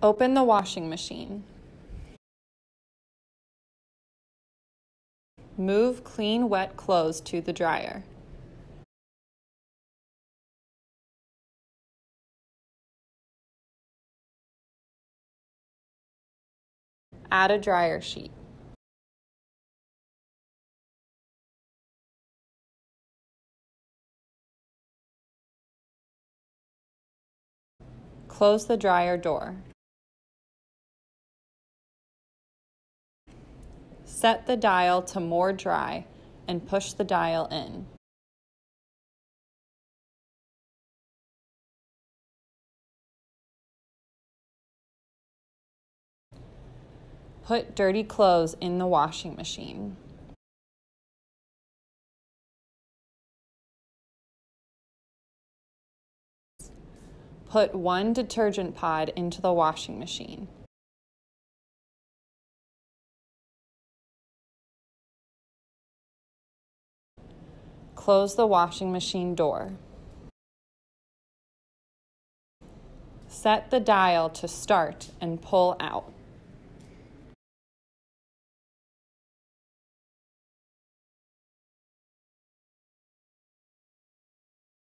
Open the washing machine. Move clean, wet clothes to the dryer. Add a dryer sheet. Close the dryer door. Set the dial to more dry and push the dial in. Put dirty clothes in the washing machine. Put one detergent pod into the washing machine. Close the washing machine door. Set the dial to start and pull out.